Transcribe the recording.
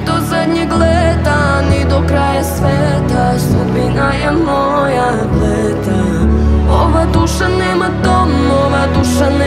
Ni do zadnjeg leta, ni do kraja sveta Sudbina je moja pleta Ova duša ne